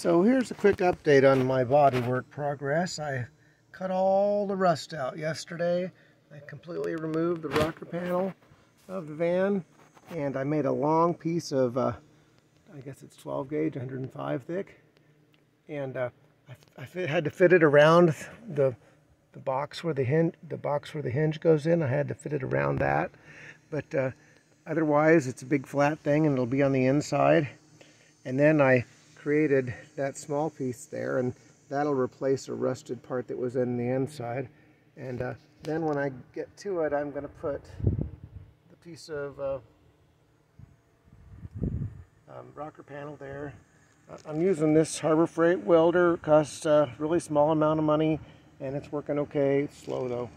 So here's a quick update on my bodywork progress. I cut all the rust out yesterday. I completely removed the rocker panel of the van and I made a long piece of, uh, I guess it's 12 gauge, 105 thick. And uh, I, I fit, had to fit it around the, the box where the hinge, the box where the hinge goes in. I had to fit it around that. But uh, otherwise it's a big flat thing and it'll be on the inside. And then I created that small piece there and that'll replace a rusted part that was in the inside. And uh, then when I get to it I'm going to put the piece of uh, um, rocker panel there. Uh, I'm using this Harbor Freight welder. It costs a really small amount of money and it's working okay. It's slow though